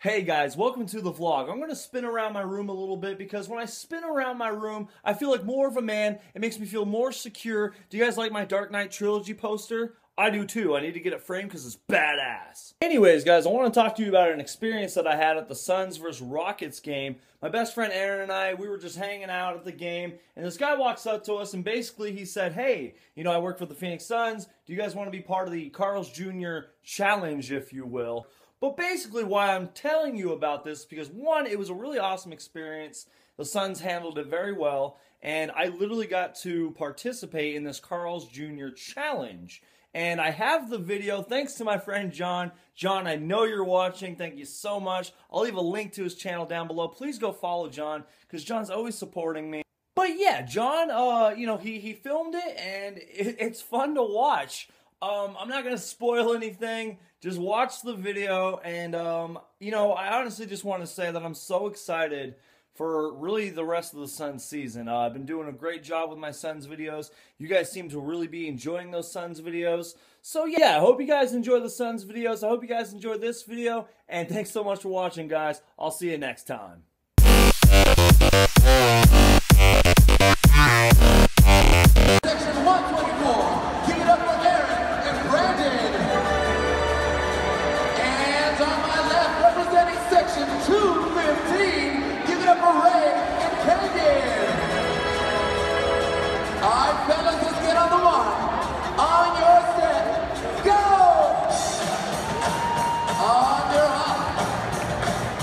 Hey guys, welcome to the vlog. I'm gonna spin around my room a little bit because when I spin around my room, I feel like more of a man. It makes me feel more secure. Do you guys like my Dark Knight Trilogy poster? I do too. I need to get it framed because it's badass. Anyways, guys, I want to talk to you about an experience that I had at the Suns vs. Rockets game. My best friend Aaron and I, we were just hanging out at the game, and this guy walks up to us and basically he said, Hey, you know, I work for the Phoenix Suns. Do you guys want to be part of the Carl's Jr. challenge, if you will? But basically, why I'm telling you about this because one, it was a really awesome experience. The Suns handled it very well, and I literally got to participate in this Carl's Jr. challenge. And I have the video thanks to my friend John. John, I know you're watching. Thank you so much. I'll leave a link to his channel down below. Please go follow John because John's always supporting me. But yeah, John, uh, you know, he, he filmed it and it, it's fun to watch. Um, I'm not going to spoil anything. Just watch the video. And, um, you know, I honestly just want to say that I'm so excited for really the rest of the Suns season. Uh, I've been doing a great job with my Suns videos. You guys seem to really be enjoying those Suns videos. So yeah, I hope you guys enjoy the Suns videos. I hope you guys enjoyed this video. And thanks so much for watching, guys. I'll see you next time.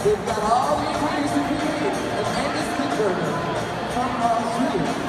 They've got all the ingredients you need, and Angus Pittsburgh from uh, Sweden.